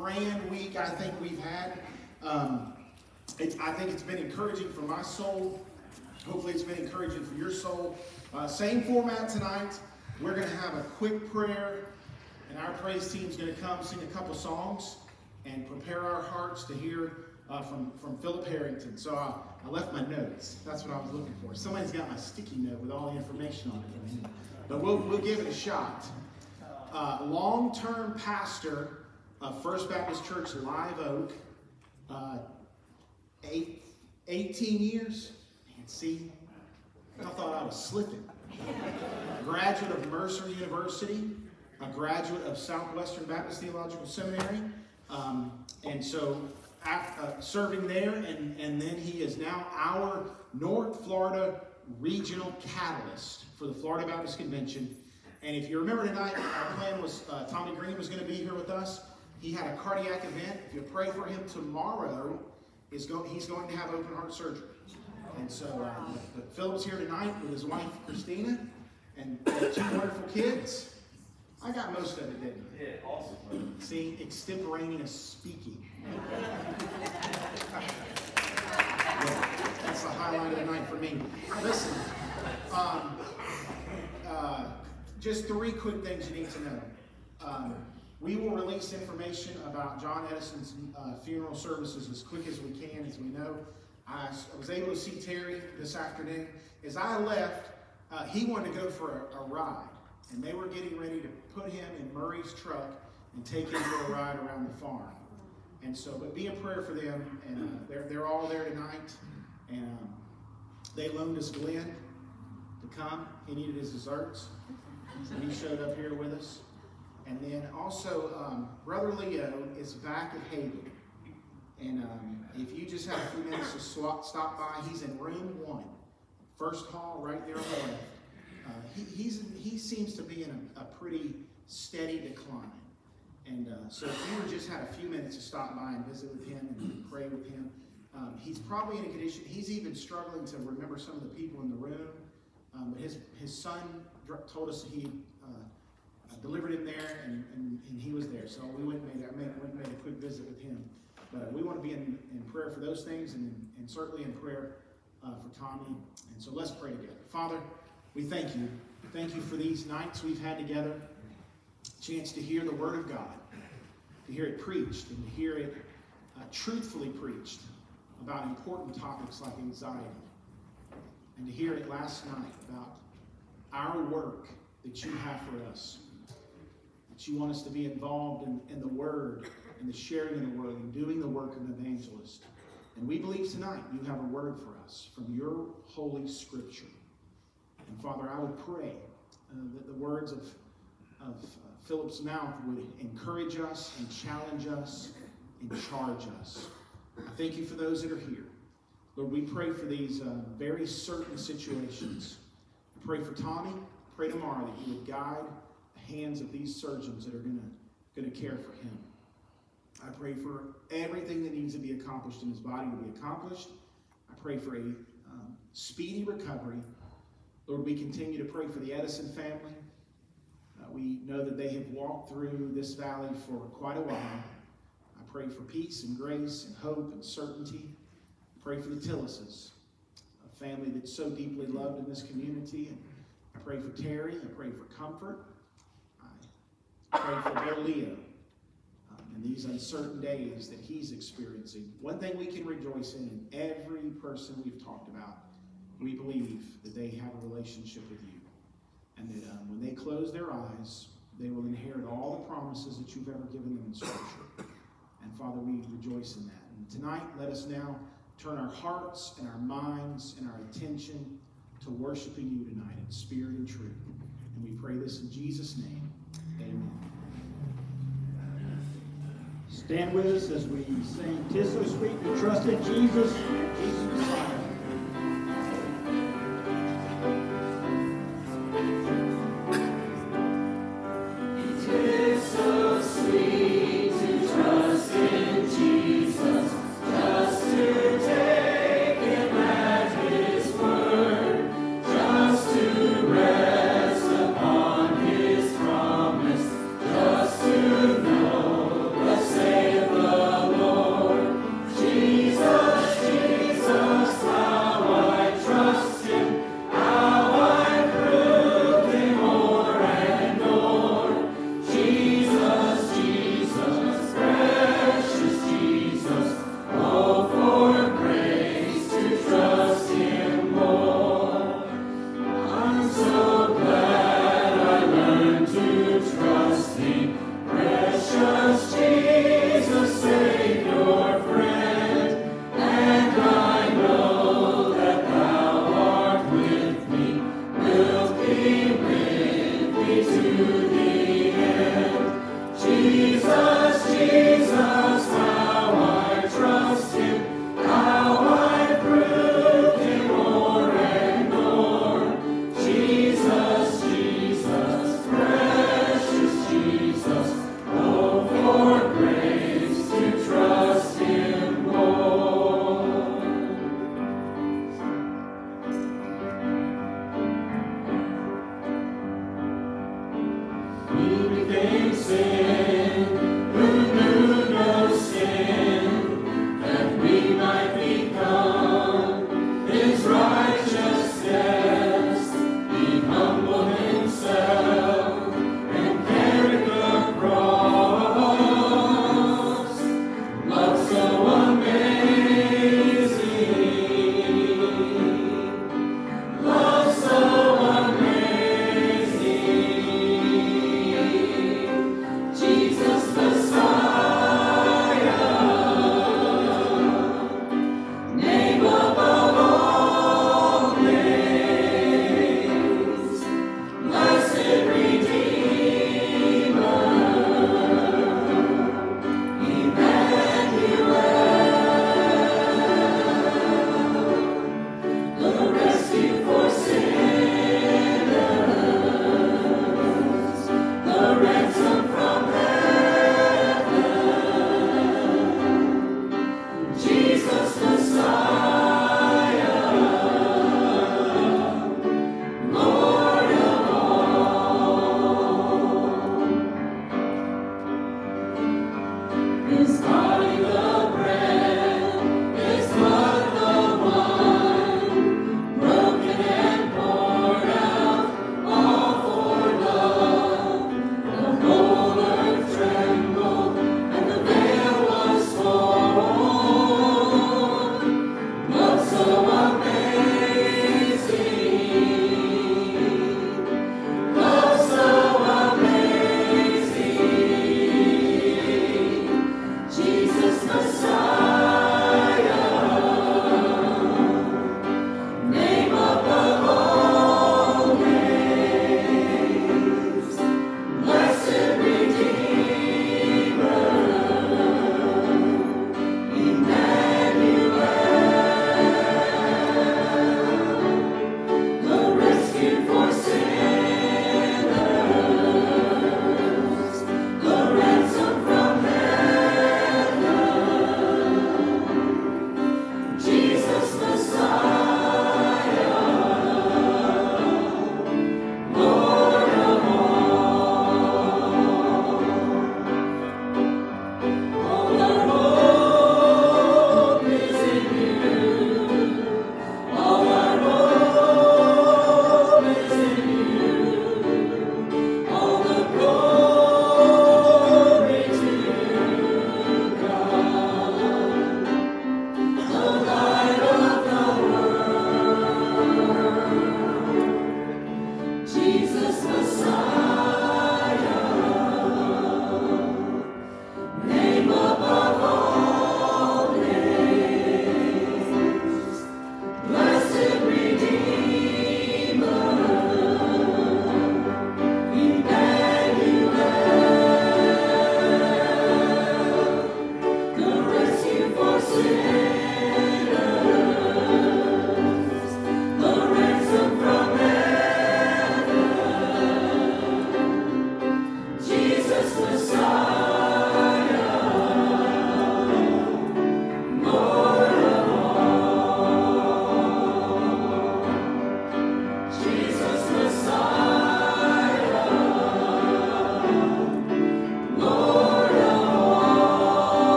grand week I think we've had. Um, I think it's been encouraging for my soul. Hopefully, it's been encouraging for your soul. Uh, same format tonight. We're going to have a quick prayer, and our praise team is going to come sing a couple songs and prepare our hearts to hear uh, from, from Phillip Herrington. So uh, I left my notes. That's what I was looking for. Somebody's got my sticky note with all the information on it. But we'll, we'll give it a shot. Uh, Long term pastor of First Baptist Church Live Oak, uh, eight, 18 years. Man, see, I thought I was slipping. graduate of Mercer University, a graduate of Southwestern Baptist Theological Seminary. Um, and so, uh, serving there, and, and then he is now our North Florida regional catalyst for the Florida Baptist Convention. And if you remember tonight, our plan was uh, Tommy Green was going to be here with us. He had a cardiac event. If you pray for him tomorrow, is go, he's going to have open heart surgery. And so, uh, but Phillip's here tonight with his wife Christina and two wonderful kids. I got most of it, didn't I? Yeah, awesome. See, extemporaneous speaking. that's the highlight of the night for me. Listen, um, uh, just three quick things you need to know. Um, we will release information about John Edison's uh, funeral services as quick as we can, as we know. I was able to see Terry this afternoon. As I left, uh, he wanted to go for a, a, ride, and they were getting ready to put him in Murray's truck and take him for a ride around the farm. And so, but be in prayer for them, and uh, they're, they're all there tonight. And um, they loaned us Glenn to come. He needed his desserts, and he showed up here with us. And then also, um, Brother Leo is back at Haven. And um, if you just have a few minutes to swap, stop by, he's in room one, first hall right there on the left. Uh, he, he's, he seems to be in a, a pretty steady decline. And uh, so if you just had a few minutes to stop by and visit with him and pray with him, um, he's probably in a condition, he's even struggling to remember some of the people in the room. Um, but his, his son told us he delivered him there and, and, and, he was there. So we went and made, I made, went and made a quick visit with him. But we want to be in, in prayer for those things and, and certainly in prayer uh, for Tommy. And so let's pray together. Father, we thank you. Thank you for these nights we've had together. Chance to hear the Word of God, to hear it preached, and to hear it uh, truthfully preached about important topics like anxiety. And to hear it last night about our work that you have for us. That you want us to be involved in, in the Word and the sharing of the Word and doing the work of an evangelist. And we believe tonight you have a word for us from your holy scripture. And Father, I would pray uh, that the words of, of uh, Phillip's mouth would encourage us and challenge us and charge us. I thank you for those that are here. Lord, we pray for these uh, very certain situations. I pray for Tommy. Pray tomorrow that you would guide hands of these surgeons that are going to going to care for him. I pray for everything that needs to be accomplished in his body to be accomplished. I pray for a um, speedy recovery. Lord, we continue to pray for the Edison family. Uh, we know that they have walked through this valley for quite a while. I pray for peace and grace and hope and certainty. I pray for the Tillises, a family that's so deeply loved in this community. And I pray for Terry. I pray for comfort. Pray for Bill Leo in these uncertain days that he's experiencing. One thing we can rejoice in, in every person we've talked about, we believe that they have a relationship with you. And that um, when they close their eyes, they will inherit all the promises that you've ever given them in Scripture. And Father, we rejoice in that. And tonight, let us now turn our hearts and our minds and our attention to worshiping you tonight in spirit and truth. And we pray this in Jesus' name. Amen. Stand with us as we sing Tis So Sweet to Trust in Jesus, Jesus Messiah.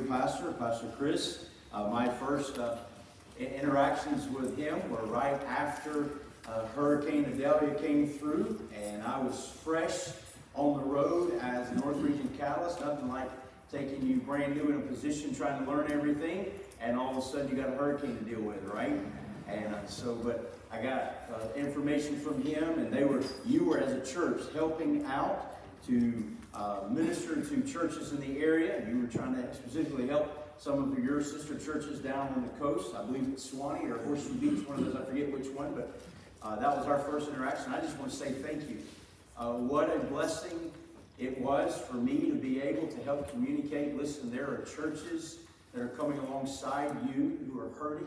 Pastor Pastor Chris. Uh, my first uh, interactions with him were right after uh, Hurricane Idalia came through, and I was fresh on the road as North Region Catalyst. Nothing like taking you brand new in a position, trying to learn everything, and all of a sudden you got a hurricane to deal with, right? And uh, so, but I got uh, information from him, and they were, you were as a church helping out to uh, minister to churches in the area. You were trying to specifically help some of your sister churches down on the coast. I believe it's Suwannee or Horseshoe Beach, one of those, I forget which one, but uh, that was our first interaction. I just want to say thank you. Uh, what a blessing it was for me to be able to help communicate. Listen, there are churches that are coming alongside you who are hurting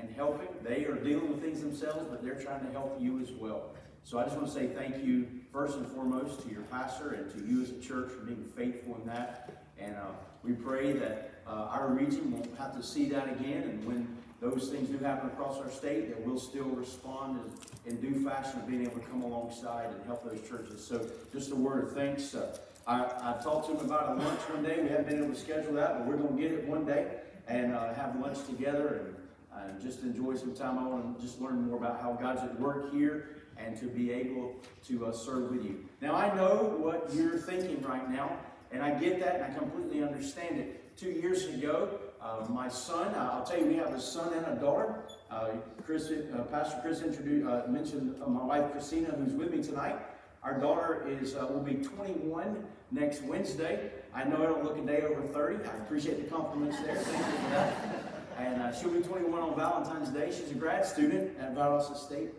and helping. They are dealing with things themselves, but they're trying to help you as well. So I just want to say thank you, first and foremost, to your pastor and to you as a church for being faithful in that. And uh, we pray that uh, our region won't have to see that again. And when those things do happen across our state, that we'll still respond in, in due fashion of being able to come alongside and help those churches. So just a word of thanks. Uh, I, I talked to him about a lunch one day. We haven't been able to schedule that, but we're going to get it one day and uh, have lunch together and uh, just enjoy some time. I want to just learn more about how God's at work here and to be able to uh, serve with you. Now, I know what you're thinking right now, and I get that and I completely understand it two years ago. Uh, my son, uh, I'll tell you, we have a son and a daughter. Uh, Chris, Pastor Chris introduced, mentioned my wife Christina, who's with me tonight. Our daughter is will be 21 next Wednesday. I know I don't look a day over 30. I appreciate the compliments there. Thank you for that. And she'll be 21 on Valentine's Day. She's a grad student at Valdosta State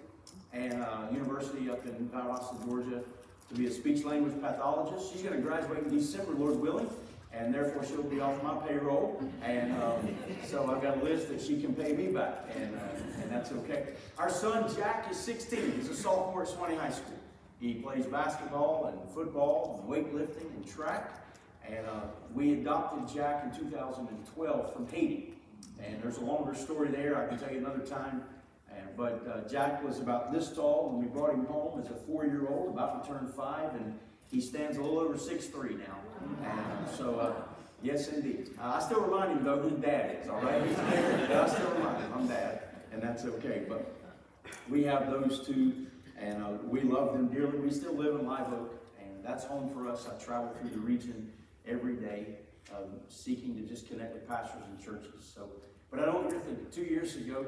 and University up in Valdosta, Georgia, to be a speech language pathologist. She's going to graduate in December, Lord willing and therefore she'll be off my payroll. And um, so I've got a list that she can pay me back, and, uh, and that's okay. Our son Jack is 16. He's a sophomore at Suwannee High School. He plays basketball and football and weightlifting and track. And uh, we adopted Jack in 2012 from Haiti. And there's a longer story there. I can tell you another time. And, but uh, Jack was about this tall when we brought him home as a four-year-old, about to turn five, and he stands a little over six three now. And so, uh, yes, indeed. Uh, I still remind him though who dad is. All right, he's but I still remind him I'm dad, and that's okay. But we have those two, and uh, we love them dearly. We still live in Live Oak, and that's home for us. I travel through the region every day, um, seeking to just connect with pastors and churches. So, but I don't want to think. Two years ago,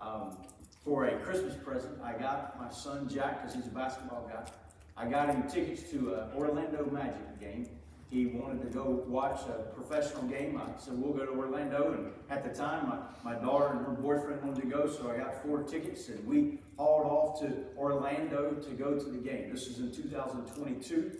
um, for a Christmas present, I got my son Jack, because he's a basketball guy. I got him tickets to an Orlando Magic game. He wanted to go watch a professional game. I said, we'll go to Orlando. And at the time, my, my daughter and her boyfriend wanted to go, so I got four tickets. And we hauled off to Orlando to go to the game. This was in 2022.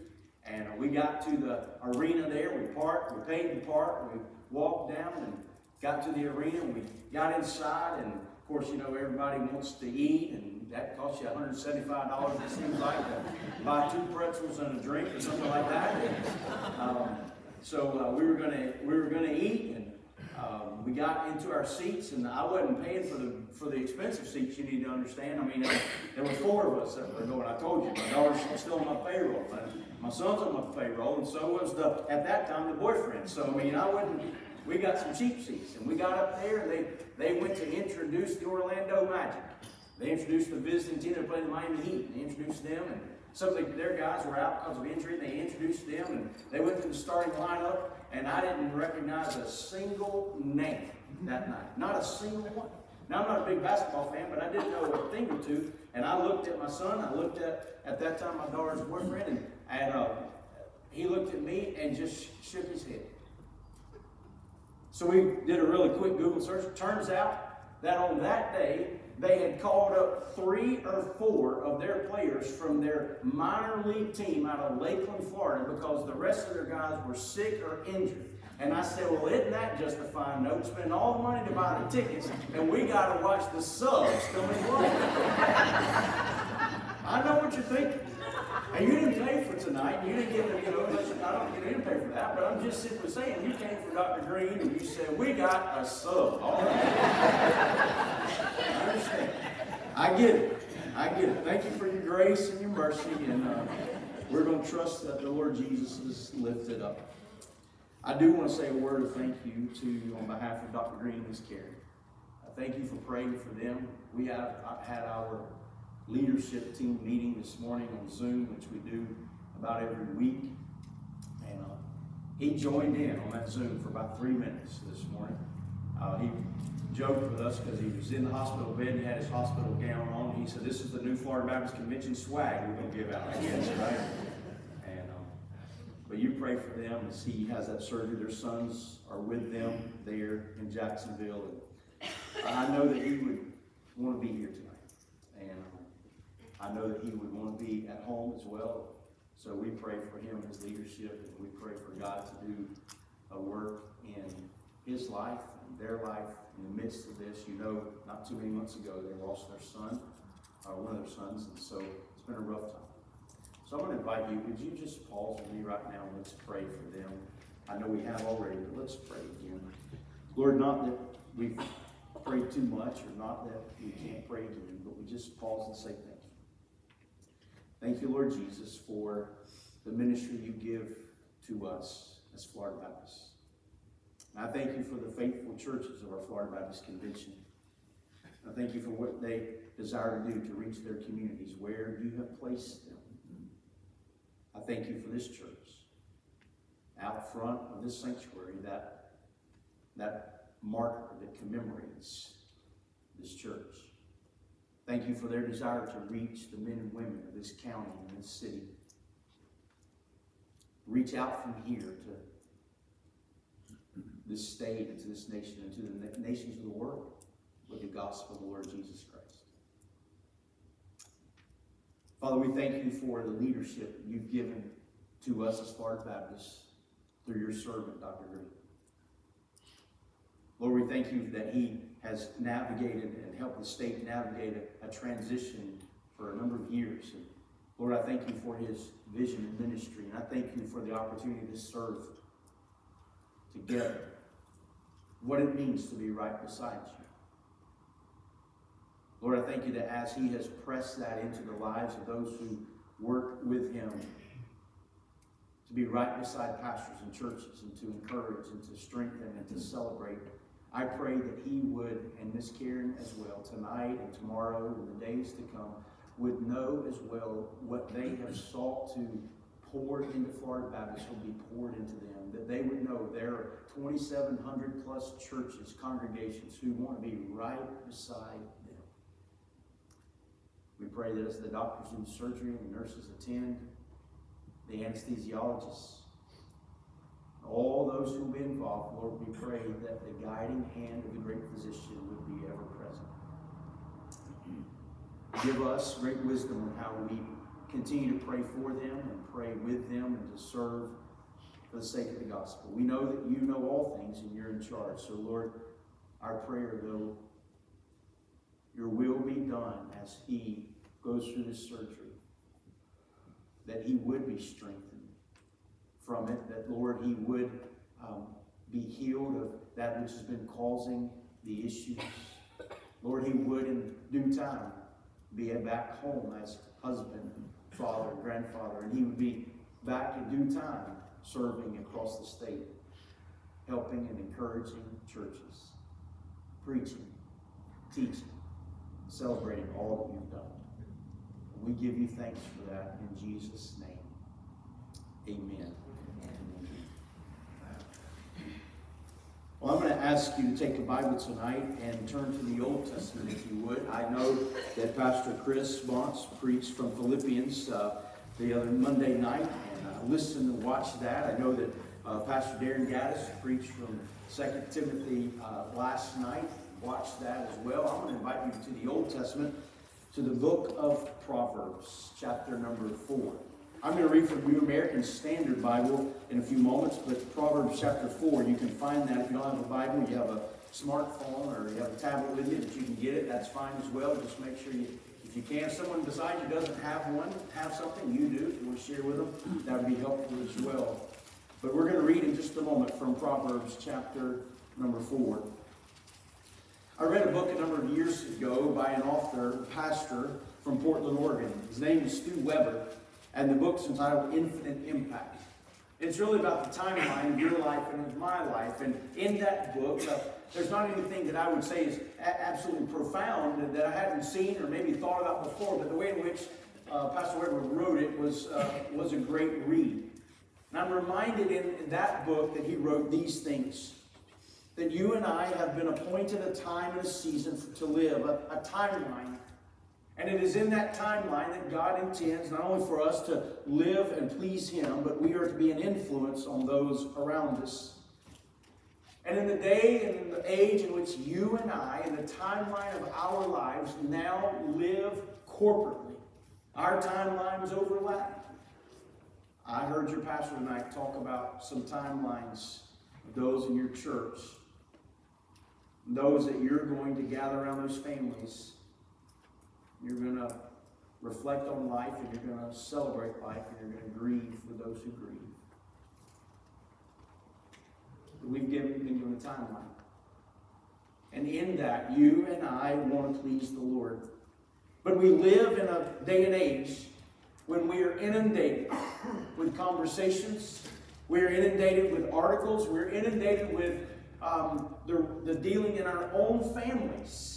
And we got to the arena there. We parked, we paid the park, we walked down and got to the arena. We got inside and of course, you know, everybody wants to eat, and that costs you $175, it seems like, to buy two pretzels and a drink or something like that. Um, so uh, we were gonna we were gonna eat, and um, we got into our seats, and I wasn't paying for the for the expensive seats. You need to understand. I mean, there, there were four of us that were going. I told you, my daughter's still on my payroll, and my son's on my payroll, and so was the at that time the boyfriend. So I mean, I wasn't we got some cheap seats. And we got up there and they, they went to introduce the Orlando Magic. They introduced the visiting team that played the Miami Heat. And They introduced them and some of their guys were out because of injury. And they introduced them and they went to the starting lineup and I didn't recognize a single name that mm-hmm. night. Not a single one. Now I'm not a big basketball fan, but I did know a thing or two. And I looked at my son. I looked at at that time my daughter's boyfriend, and, and uh, he looked at me and just shook his head. So we did a really quick Google search. Turns out that on that day, they had called up three or four of their players from their minor league team out of Lakeland, Florida, because the rest of their guys were sick or injured. And I said, well, isn't that justifying note? Spend all the money to buy the tickets, and we got to watch the subs come play. I know what you're thinking. And you didn't tonight. You didn't get the, listen, I don't, get didn't pay for that. But I'm just simply saying, you came for Dr. Green and you said, we got a sub. All right. I understand. I get it. I get it. Thank you for your grace and your mercy. And uh, we're going to trust that the Lord Jesus is lifted up. I do want to say a word of thank you to, on behalf of Dr. Green and. Carey. Uh, thank you for praying for them. We have had our leadership team meeting this morning on Zoom, which we do about every week. And uh, he joined in on that Zoom for about three minutes this morning. Uh, he joked with us because he was in the hospital bed. and He had his hospital gown on. He said, "This is the new Florida Baptist Convention swag we're going to give out." Guess, right? And um, but you pray for them as he has that surgery. Their sons are with them there in Jacksonville. And I know that he would want to be here tonight. And I know that he would want to be at home as well. So we pray for him, his leadership, and we pray for God to do a work in his life and their life in the midst of this. You know, not too many months ago, they lost their son, uh, one of their sons, and so it's been a rough time. So I'm going to invite you, would you just pause with me right now and let's pray for them. I know we have already, but let's pray again. Lord, not that we've prayed too much or not that we can't pray you, but we just pause and say thank Thank you, Lord Jesus, for the ministry you give to us as Florida Baptists. And I thank you for the faithful churches of our Florida Baptist Convention. I thank you for what they desire to do to reach their communities where you have placed them. I thank you for this church out front of this sanctuary, that, that marker that commemorates this church. Thank you for their desire to reach the men and women of this county and this city. Reach out from here to this state and to this nation and to the nations of the world with the gospel of the Lord Jesus Christ. Father, we thank you for the leadership you've given to us as Florida Baptists through your servant, Dr. Green. Lord, we thank you that he has navigated and helped the state navigate a, a transition for a number of years. And Lord, I thank you for his vision and ministry, and I thank you for the opportunity to serve together. What it means to be right beside you. Lord, I thank you that as he has pressed that into the lives of those who work with him, to be right beside pastors and churches and to encourage and to strengthen and to celebrate. I pray that he would, and Miss Karen as well, tonight and tomorrow and the days to come, would know as well what they have sought to pour into Florida Baptist will be poured into them. That they would know there are 2,700 plus churches, congregations who want to be right beside them. We pray that as the doctors do surgery and the nurses attend, the anesthesiologists, all those who will be involved, Lord, we pray that the guiding hand of the great physician would be ever present. Give us great wisdom on how we continue to pray for them and pray with them and to serve for the sake of the gospel. We know that you know all things and you're in charge. So, Lord, our prayer, though, your will be done as he goes through this surgery, that he would be strengthened from it, that, Lord, he would um, be healed of that which has been causing the issues. Lord, he would in due time be back home as husband, father, grandfather, and he would be back in due time serving across the state, helping and encouraging churches, preaching, teaching, celebrating all that you've done. We give you thanks for that in Jesus' name. Amen. Well, I'm going to ask you to take a Bible tonight and turn to the Old Testament, if you would. I know that Pastor Chris Bonts preached from Philippians uh, the other Monday night, and uh, listened and watched that. I know that uh, Pastor Darren Gaddis preached from 2 Timothy uh, last night. Watched that as well. I'm going to invite you to the Old Testament, to the book of Proverbs, chapter number 4. I'm going to read from New American Standard Bible in a few moments, but Proverbs chapter 4, you can find that. If you don't have a Bible, you have a smartphone or you have a tablet with you that you can get it, that's fine as well. Just make sure you, if you can, someone beside you doesn't have one, have something, you do. If you want to share with them, that would be helpful as well. But we're going to read in just a moment from Proverbs chapter number 4. I read a book a number of years ago by an author, pastor from Portland, Oregon. His name is Stu Weber and the book's entitled Infinite Impact. It's really about the timeline of your life and of my life. And in that book, uh, there's not anything that I would say is absolutely profound that I hadn't seen or maybe thought about before, but the way in which uh, Pastor Weber wrote it was, uh, was a great read. And I'm reminded in, in that book that he wrote these things that you and I have been appointed a time and a season to live, a, a timeline and it is in that timeline that God intends not only for us to live and please Him, but we are to be an influence on those around us. And in the day and the age in which you and I, in the timeline of our lives, now live corporately, our timelines overlap. I heard your pastor tonight talk about some timelines of those in your church, those that you're going to gather around those families you're going to reflect on life and you're going to celebrate life and you're going to grieve for those who grieve. We've given, been given a timeline. And in that, you and I want to please the Lord. But we live in a day and age when we are inundated with conversations, we're inundated with articles, we're inundated with um, the, the dealing in our own families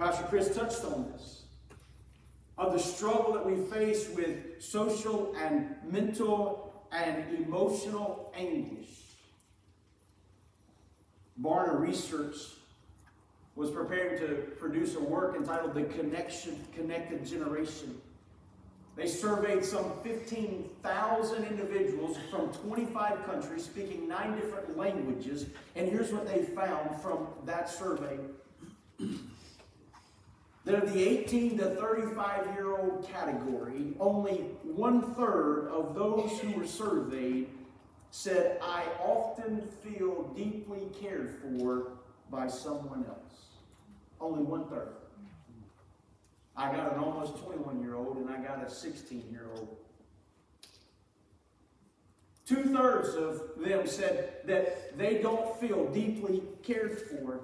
Pastor Chris touched on this of the struggle that we face with social and mental and emotional anguish. Barna Research was preparing to produce a work entitled The Connection, Connected Generation. They surveyed some 15,000 individuals from 25 countries speaking nine different languages, and here's what they found from that survey that of the 18 to 35 year old category, only one third of those who were surveyed said, I often feel deeply cared for by someone else. Only one third. I got an almost 21 year old and I got a 16 year old. Two thirds of them said that they don't feel deeply cared for.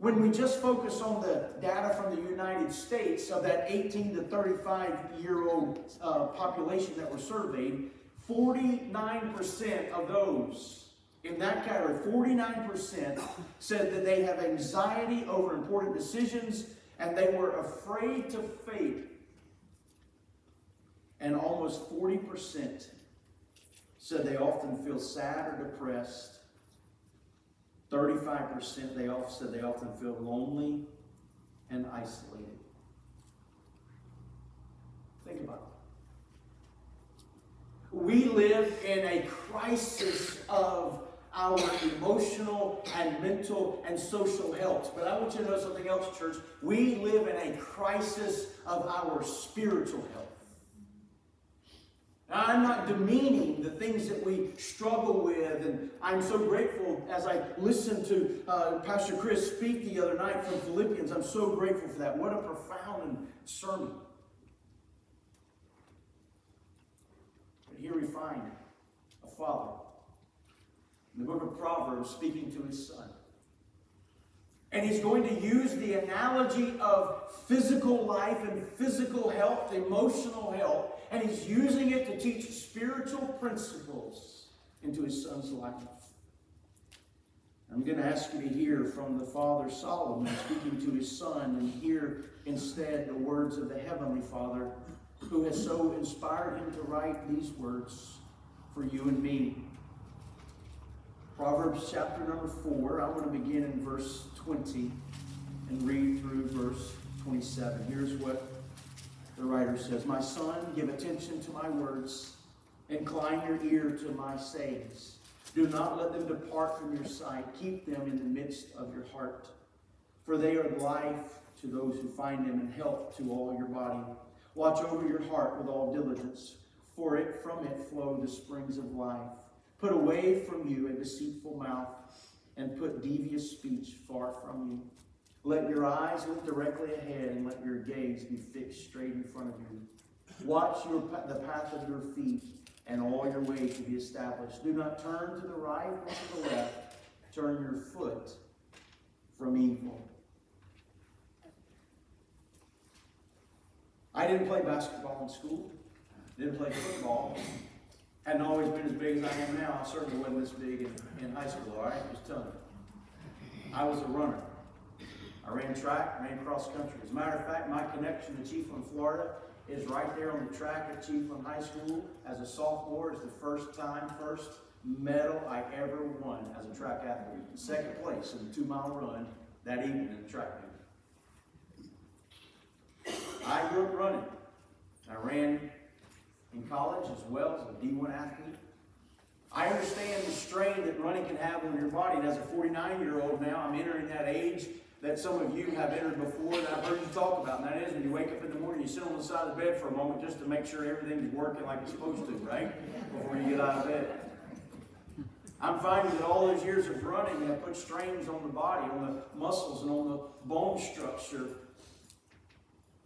When we just focus on the data from the United States of that 18 to 35 year old uh, population that were surveyed, 49% of those in that category, 49% said that they have anxiety over important decisions and they were afraid to fail. And almost 40% said they often feel sad or depressed. 35% they all said they often feel lonely and isolated. Think about it. We live in a crisis of our emotional and mental and social health. But I want you to know something else, church. We live in a crisis of our spiritual health. Now, I'm not demeaning the things that we struggle with, and I'm so grateful as I listened to uh, Pastor Chris speak the other night from Philippians. I'm so grateful for that. What a profound sermon. But here we find a father in the book of Proverbs speaking to his son. And he's going to use the analogy of physical life and physical health, emotional health, and he's using it to teach spiritual principles into his son's life. I'm going to ask you to hear from the Father Solomon speaking to his son and hear instead the words of the Heavenly Father who has so inspired him to write these words for you and me. Proverbs chapter number 4, I want to begin in verse 20 and read through verse 27. Here's what the writer says My son, give attention to my words, incline your ear to my sayings. Do not let them depart from your sight. Keep them in the midst of your heart. For they are life to those who find them and health to all your body. Watch over your heart with all diligence, for it from it flow the springs of life. Put away from you a deceitful mouth, and put devious speech far from you. Let your eyes look directly ahead, and let your gaze be fixed straight in front of you. Watch your, the path of your feet, and all your ways to be established. Do not turn to the right or to the left. Turn your foot from evil. I didn't play basketball in school. Didn't play football. Hadn't always been as big as I am now. I certainly wasn't this big in, in high school, all right? Just telling you. I was a runner. I ran track, ran cross country. As a matter of fact, my connection to Chiefland, Florida is right there on the track at Chiefland High School. As a sophomore, is the first time, first medal I ever won as a track athlete. Second place in the two mile run that evening in the track meet. I grew up running. I ran in college as well as a D1 athlete. I understand the strain that running can have on your body. And as a 49 year old now, I'm entering that age that some of you have entered before that I've heard you talk about. And that is when you wake up in the morning, you sit on the side of the bed for a moment just to make sure everything's working like it's supposed to, right? Before you get out of bed. I'm finding that all those years of running have put strains on the body, on the muscles, and on the bone structure.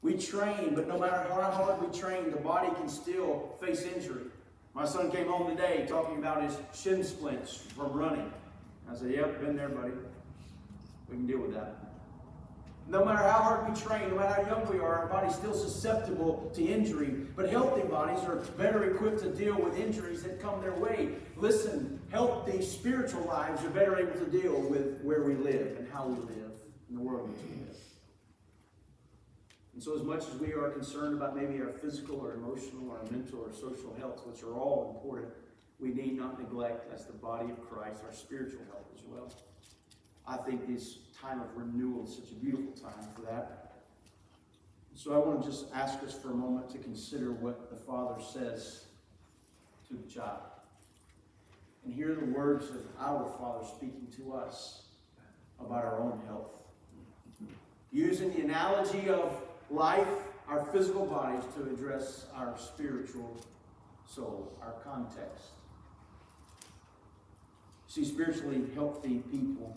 We train, but no matter how hard we train, the body can still face injury. My son came home today talking about his shin splints from running. I said, Yep, been there, buddy. We can deal with that. No matter how hard we train, no matter how young we are, our body's still susceptible to injury. But healthy bodies are better equipped to deal with injuries that come their way. Listen, healthy spiritual lives are better able to deal with where we live and how we live in the world in which we live. And so, as much as we are concerned about maybe our physical or emotional or mental or social health, which are all important, we need not neglect, as the body of Christ, our spiritual health as well. I think this time of renewal is such a beautiful time for that. So I want to just ask us for a moment to consider what the Father says to the child. And hear the words of our Father speaking to us about our own health. Using the analogy of life, our physical bodies, to address our spiritual soul, our context. See, spiritually healthy people,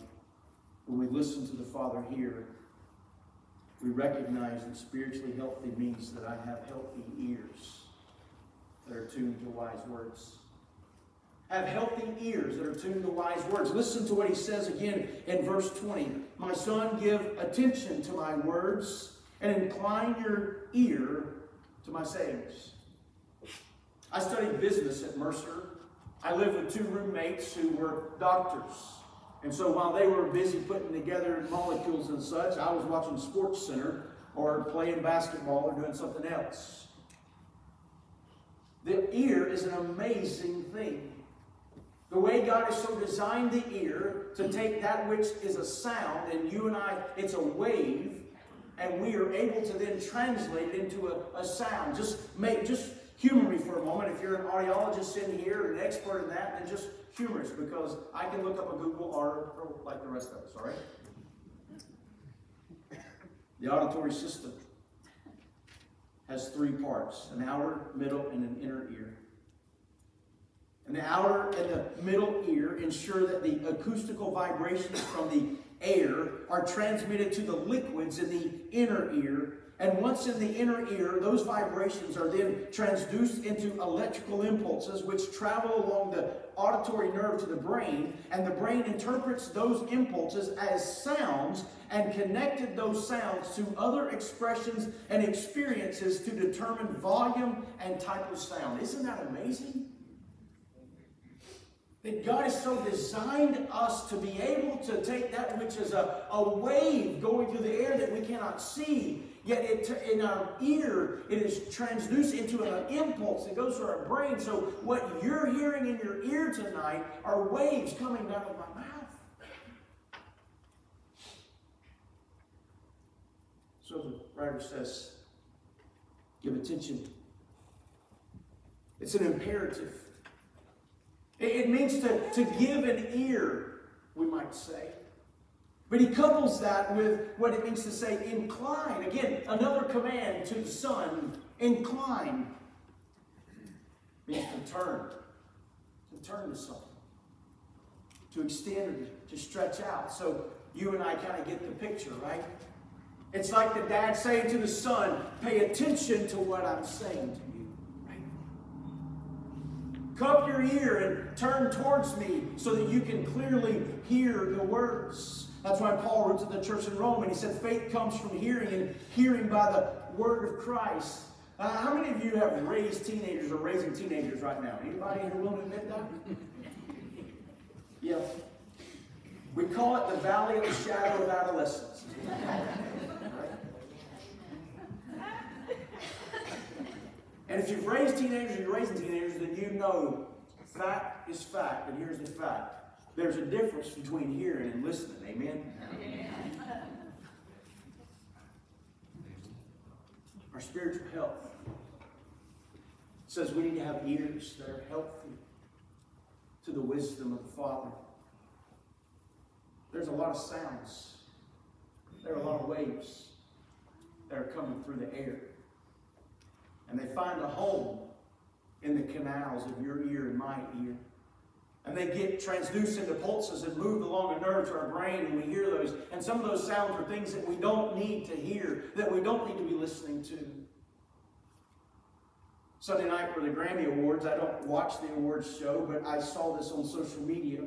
when we listen to the Father here, we recognize that spiritually healthy means that I have healthy ears that are tuned to wise words. Have healthy ears that are tuned to wise words. Listen to what he says again in verse 20. My son, give attention to my words and incline your ear to my sayings. I studied business at Mercer. I lived with two roommates who were doctors. And so while they were busy putting together molecules and such, I was watching Sports Center or playing basketball or doing something else. The ear is an amazing thing. The way God has so designed the ear to take that which is a sound, and you and I, it's a wave, and we are able to then translate it into a, a sound. Just make, just humor me for a moment. If you're an audiologist in here, an expert in that, then just humor us because I can look up a Google article like the rest of us, all right? The auditory system has three parts an outer, middle, and an inner ear. And the outer and the middle ear ensure that the acoustical vibrations from the air are transmitted to the liquids in the inner ear. And once in the inner ear, those vibrations are then transduced into electrical impulses which travel along the auditory nerve to the brain. And the brain interprets those impulses as sounds and connected those sounds to other expressions and experiences to determine volume and type of sound. Isn't that amazing? That God has so designed us to be able to take that which is a, a wave going through the air that we cannot see, yet it, in our ear it is transduced into an impulse that goes through our brain. So what you're hearing in your ear tonight are waves coming out of my mouth. So the writer says, give attention. It's an imperative. It means to, to give an ear, we might say. But he couples that with what it means to say incline. Again, another command to the son incline. means to turn. To turn to something. To extend to stretch out. So you and I kind of get the picture, right? It's like the dad saying to the son, pay attention to what I'm saying. Cup your ear and turn towards me so that you can clearly hear the words. That's why Paul wrote to the church in Rome and he said, faith comes from hearing and hearing by the word of Christ. Uh, how many of you have raised teenagers or raising teenagers right now? Anybody who willing to admit that? yeah. We call it the valley of the shadow of adolescence. And if you've raised teenagers, and you're raising teenagers, then you know fact is fact. And here's the fact there's a difference between hearing and listening. Amen? Amen. Our spiritual health says we need to have ears that are healthy to the wisdom of the Father. There's a lot of sounds, there are a lot of waves that are coming through the air. And they find a home in the canals of your ear and my ear. And they get transduced into pulses and move along a nerve to our brain, and we hear those. And some of those sounds are things that we don't need to hear, that we don't need to be listening to. Sunday night were the Grammy Awards. I don't watch the awards show, but I saw this on social media.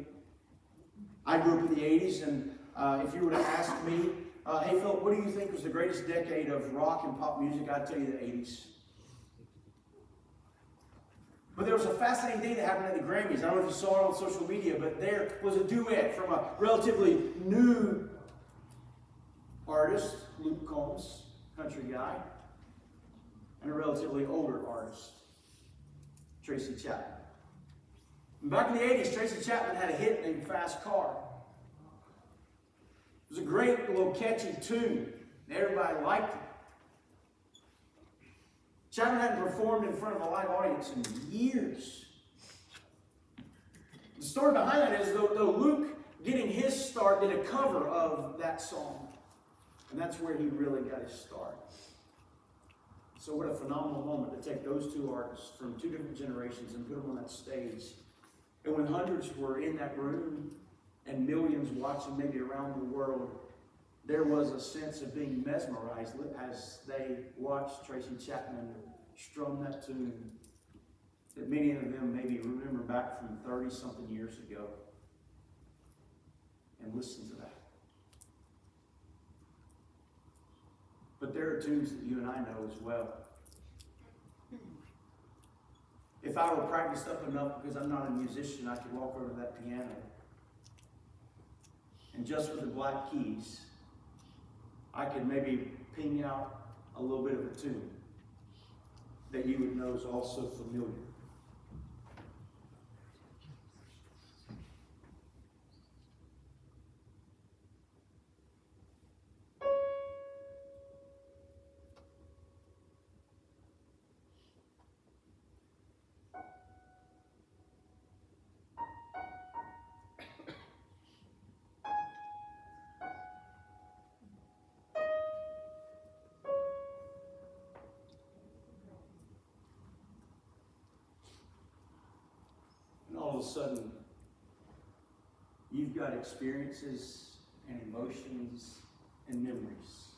I grew up in the 80s, and uh, if you were to ask me, uh, hey, Phillip, what do you think was the greatest decade of rock and pop music? I'd tell you the 80s. But there was a fascinating thing that happened at the Grammys. I don't know if you saw it on social media, but there was a duet from a relatively new artist, Luke Combs, country guy, and a relatively older artist, Tracy Chapman. Back in the 80s, Tracy Chapman had a hit named Fast Car. It was a great little catchy tune. And everybody liked it. Chapman hadn't performed in front of a live audience in years. The story behind that is though, though Luke, getting his start, did a cover of that song. And that's where he really got his start. So, what a phenomenal moment to take those two artists from two different generations and put them on that stage And when hundreds were in that room and millions watching maybe around the world, there was a sense of being mesmerized as they watched Tracy Chapman strum that tune that many of them maybe remember back from 30 something years ago and listen to that. But there are tunes that you and I know as well. If I were practiced up enough, because I'm not a musician, I could walk over to that piano and just with the black keys, I could maybe ping out a little bit of a tune that you would know is also familiar. A sudden, you've got experiences and emotions and memories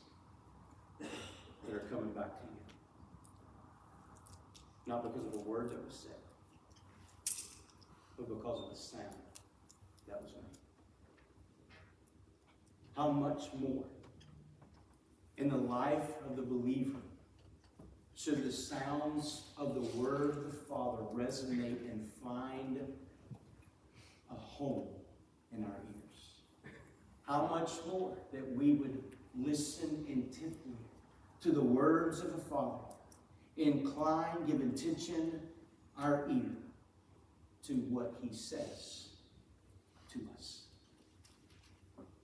that are coming back to you. Not because of a word that was said, but because of the sound that was made. How much more in the life of the believer should the sounds of the word of the Father resonate and find a home in our ears? How much more that we would listen intently to the words of the Father, incline, give attention, our ear to what He says to us.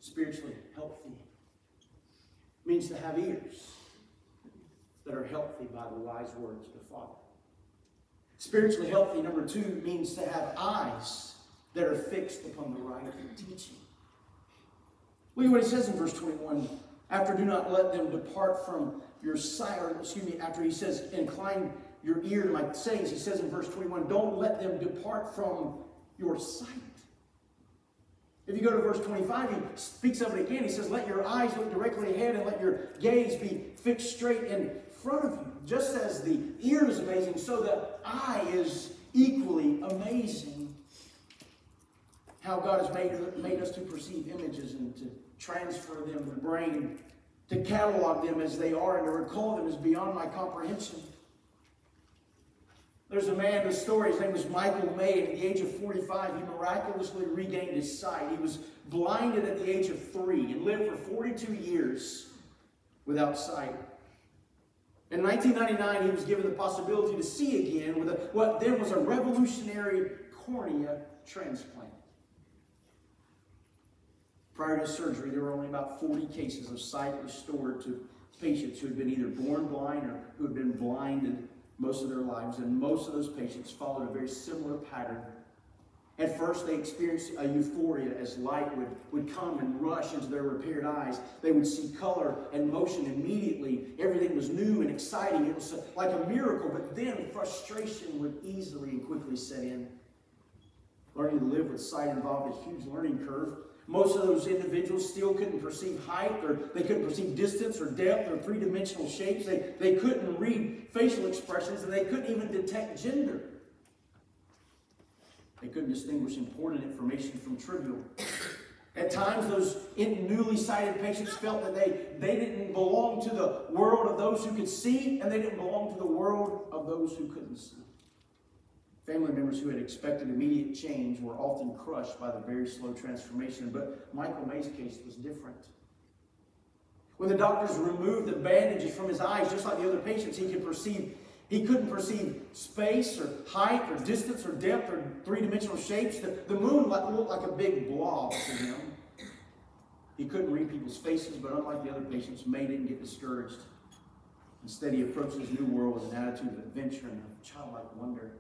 Spiritually healthy means to have ears that are healthy by the wise words of the Father. Spiritually healthy, number two, means to have eyes that are fixed upon the right of teaching. Look at what he says in verse 21. After do not let them depart from your sight, or excuse me, after he says, incline your ear to my sayings, he says in verse 21, don't let them depart from your sight. If you go to verse 25, he speaks of it again. He says, Let your eyes look directly ahead and let your gaze be fixed straight in front of you. Just as the ear is amazing, so the eye is equally amazing. How God has made, made us to perceive images and to transfer them in the brain, to catalog them as they are and to recall them is beyond my comprehension. There's a man in the story, his name was Michael May, and at the age of 45, he miraculously regained his sight. He was blinded at the age of three and lived for 42 years without sight. In 1999, he was given the possibility to see again with a, what then was a revolutionary cornea transplant. Prior to surgery, there were only about 40 cases of sight restored to patients who had been either born blind or who had been blinded most of their lives, and most of those patients followed a very similar pattern. At first, they experienced a euphoria as light would, would come and rush into their repaired eyes. They would see color and motion immediately. Everything was new and exciting. It was like a miracle, but then frustration would easily and quickly set in. Learning to live with sight involved a huge learning curve. Most of those individuals still couldn't perceive height, or they couldn't perceive distance or depth or three dimensional shapes. They, they couldn't read facial expressions, and they couldn't even detect gender. They couldn't distinguish important information from trivial. At times, those newly sighted patients felt that they, they didn't belong to the world of those who could see, and they didn't belong to the world of those who couldn't see. Family members who had expected immediate change were often crushed by the very slow transformation, but Michael May's case was different. When the doctors removed the bandages from his eyes, just like the other patients, he could perceive he couldn't perceive space or height or distance or depth or three-dimensional shapes. The, the moon looked like a big blob to him. He couldn't read people's faces, but unlike the other patients, May didn't get discouraged. Instead, he approached his new world with an attitude of adventure and childlike wonder.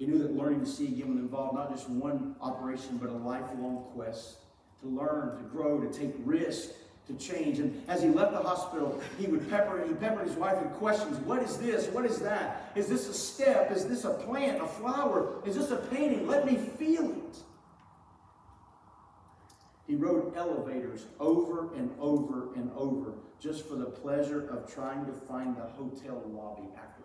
He knew that learning to see again would involve not just one operation, but a lifelong quest to learn, to grow, to take risks, to change. And as he left the hospital, he would pepper, he peppered his wife with questions. What is this? What is that? Is this a step? Is this a plant, a flower? Is this a painting? Let me feel it. He rode elevators over and over and over just for the pleasure of trying to find the hotel lobby after.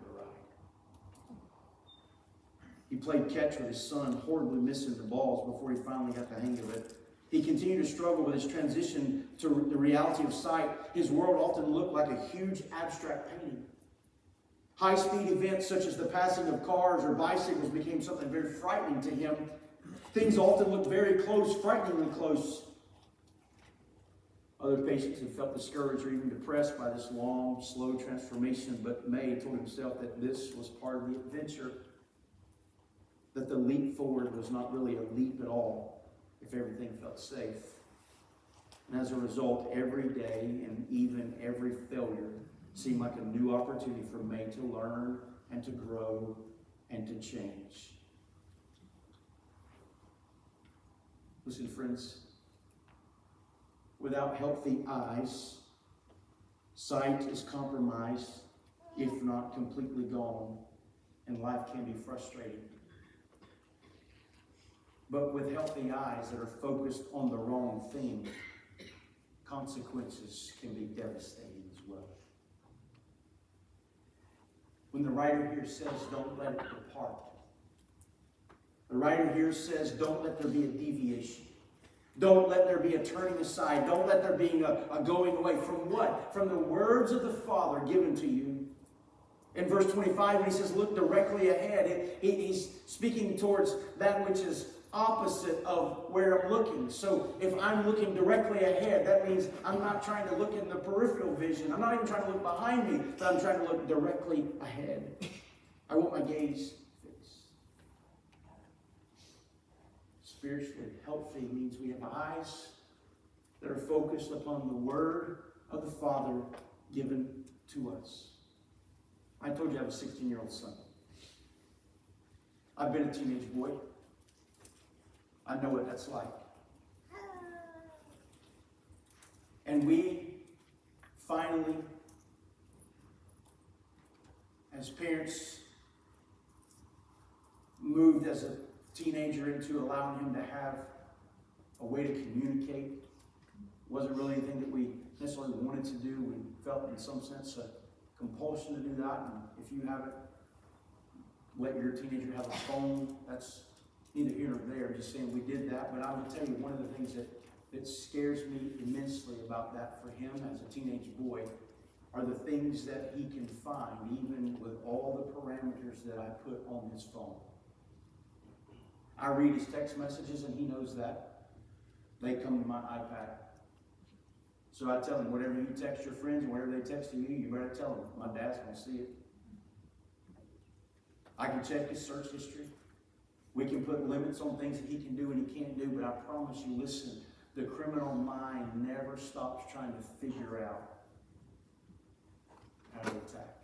He played catch with his son, horribly missing the balls before he finally got the hang of it. He continued to struggle with his transition to the reality of sight. His world often looked like a huge abstract painting. High speed events such as the passing of cars or bicycles became something very frightening to him. Things often looked very close, frighteningly close. Other patients had felt discouraged or even depressed by this long, slow transformation, but May told himself that this was part of the adventure, that the leap forward was not really a leap at all if everything felt safe. And as a result, every day and even every failure seemed like a new opportunity for May to learn and to grow and to change. Listen, friends, without healthy eyes, sight is compromised, if not completely gone, and life can be frustrating. But with healthy eyes that are focused on the wrong thing, consequences can be devastating as well. When the writer here says, don't let it depart, the writer here says, don't let there be a deviation. Don't let there be a turning aside. Don't let there be a, a going away. From what? From the words of the Father given to you. In verse 25, when he says, look directly ahead, he, he's speaking towards that which is opposite of where I'm looking. So if I'm looking directly ahead, that means I'm not trying to look in the peripheral vision. I'm not even trying to look behind me, but I'm trying to look directly ahead. I want my gaze fixed. Spiritually healthy means we have eyes that are focused upon the Word of the Father given to us. I told you I have a 16 year old son. I've been a teenage boy. I know what that's like. And we finally, as parents, moved as a teenager into allowing him to have a way to communicate. It wasn't really anything that we necessarily wanted to do. We felt, in some sense, a compulsion to do that. And if you haven't let your teenager have a phone, that's neither here or there, just saying we did that. But I will tell you, one of the things that, that scares me immensely about that for him as a teenage boy are the things that he can find, even with all the parameters that I put on his phone. I read his text messages and he knows that. They come to my iPad. So I tell him, whatever you text your friends and whatever they text to you, you better tell them. My dad's going to see it. I can check his search history. We can put limits on things that he can do and he can't do, but I promise you, listen, the criminal mind never stops trying to figure out how to attack.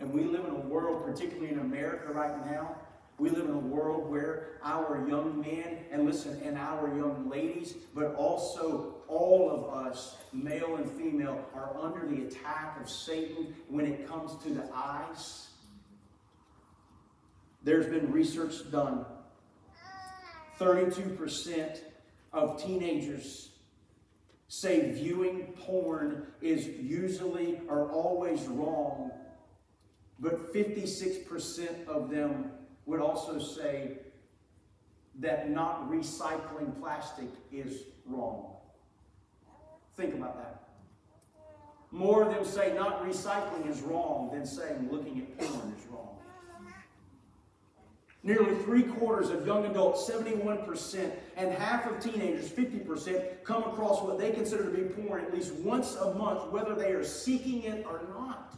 And we live in a world, particularly in America right now, we live in a world where our young men, and listen, and our young ladies, but also all of us, male and female, are under the attack of Satan when it comes to the eyes. There's been research done. 32% of teenagers say viewing porn is usually or always wrong, but 56% of them would also say that not recycling plastic is wrong. Think about that. More of them say not recycling is wrong than saying looking at porn is wrong. Nearly three quarters of young adults, 71%, and half of teenagers, 50%, come across what they consider to be porn at least once a month, whether they are seeking it or not.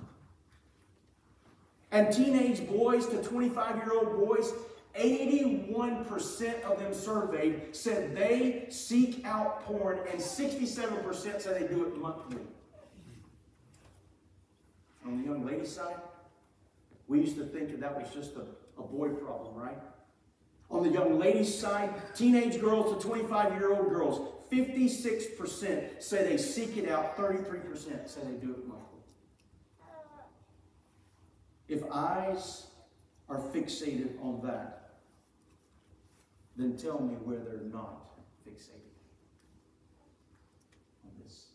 And teenage boys to 25 year old boys, 81% of them surveyed said they seek out porn, and 67% said they do it monthly. On the young lady side, we used to think that that was just a, a boy problem, right? On the young ladies' side, teenage girls to 25 year old girls, 56% say they seek it out, 33% say they do it monthly. If eyes are fixated on that, then tell me where they're not fixated on this.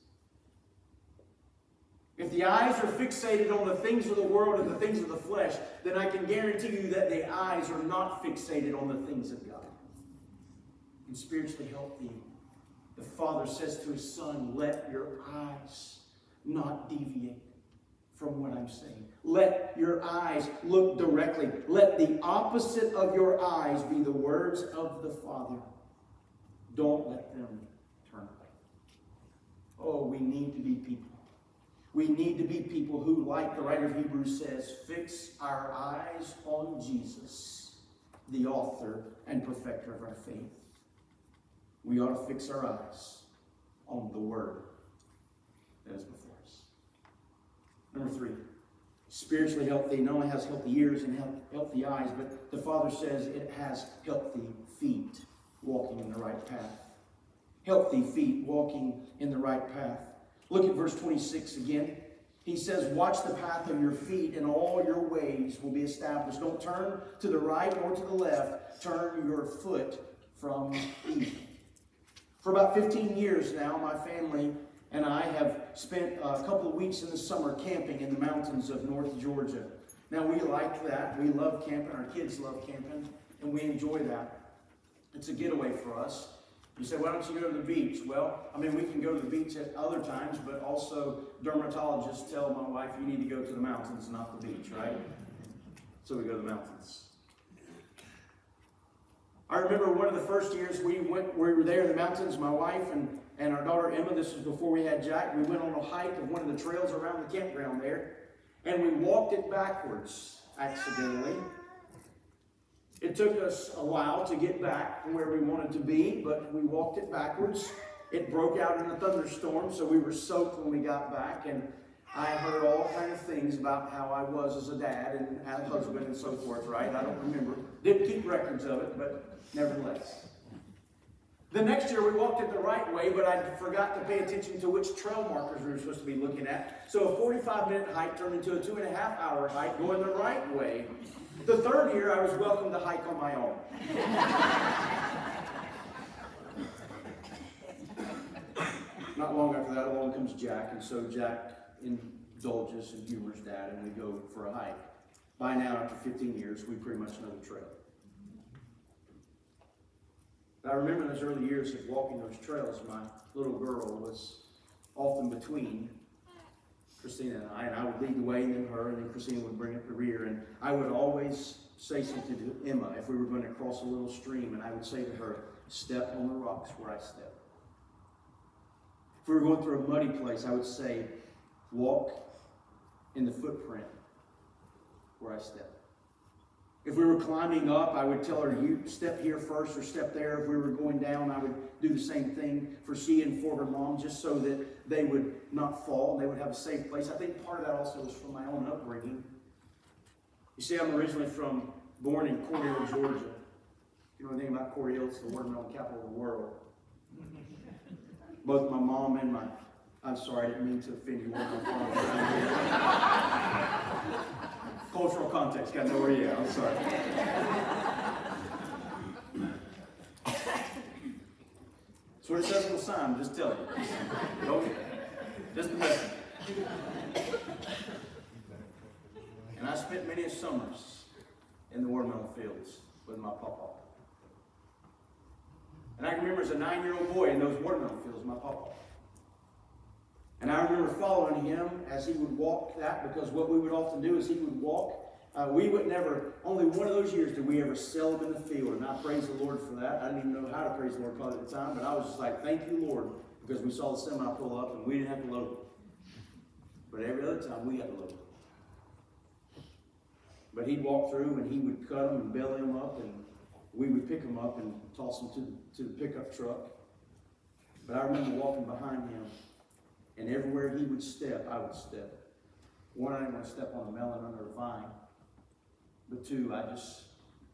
If the eyes are fixated on the things of the world and the things of the flesh, then I can guarantee you that the eyes are not fixated on the things of God. And spiritually healthy, the Father says to His Son, Let your eyes not deviate from what I'm saying. Let your eyes look directly. Let the opposite of your eyes be the words of the Father. Don't let them turn away. Oh, we need to be people. We need to be people who, like the writer of Hebrews says, fix our eyes on Jesus, the author and perfecter of our faith. We ought to fix our eyes on the Word that is before us. Number three, spiritually healthy not only has healthy ears and healthy eyes, but the Father says it has healthy feet walking in the right path. Healthy feet walking in the right path. Look at verse 26 again. He says, Watch the path of your feet, and all your ways will be established. Don't turn to the right or to the left. Turn your foot from evil. For about 15 years now, my family and I have spent a couple of weeks in the summer camping in the mountains of North Georgia. Now, we like that. We love camping. Our kids love camping, and we enjoy that. It's a getaway for us. You say, why don't you go to the beach? Well, I mean, we can go to the beach at other times, but also dermatologists tell my wife, you need to go to the mountains, not the beach, right? So we go to the mountains. I remember one of the first years we went, we were there in the mountains, my wife and, and our daughter Emma, this was before we had Jack, we went on a hike of one of the trails around the campground there, and we walked it backwards accidentally. It took us a while to get back from where we wanted to be, but we walked it backwards. It broke out in a thunderstorm, so we were soaked when we got back, and I heard all kind of things about how I was as a dad and a husband and so forth, right? I don't remember. Didn't keep records of it, but nevertheless. The next year we walked it the right way, but I forgot to pay attention to which trail markers we were supposed to be looking at. So a 45 minute hike turned into a two and a half hour hike going the right way. The third year I was welcome to hike on my own. Not long after that, along comes Jack, and so Jack indulges and humors Dad, and we go for a hike. By now, after 15 years, we pretty much know the trail. But I remember those early years of walking those trails, my little girl was often between Christina and I, and I would lead the way, and then her, and then Christina would bring up the rear, and I would always say something to Emma if we were going to cross a little stream, and I would say to her, step on the rocks where I step. If we were going through a muddy place, I would say, walk in the footprint where I step. If we were climbing up, I would tell her, you step here first or step there. If we were going down, I would do the same thing for she and for her mom, just so that they would not fall they would have a safe place. I think part of that also was from my own upbringing. You see, I'm originally from, born in Cordele, Georgia. You know anything about Cordele? It's the watermelon capital of the world. Both my mom and my I'm sorry, I didn't mean to offend you. Cultural context, got nowhere yet. I'm sorry. That's what it says on the sign, I'm just telling you. Okay. Just the message. And I spent many summers in the watermelon fields with my papa. And I remember as a nine-year-old boy in those watermelon fields my papa. And I remember following him as he would walk that because what we would often do is he would walk. Uh, we would never, only one of those years did we ever sell them in the field. And I praise the Lord for that. I didn't even know how to praise the Lord at the time, but I was just like, thank you, Lord, because we saw the semi pull up and we didn't have to load it. But every other time we had to load it. But he'd walk through and he would cut them and belly them up and we would pick them up and toss them to the, to the pickup truck. But I remember walking behind him and everywhere he would step, I would step. One, I didn't want to step on a melon under a vine. But two, I just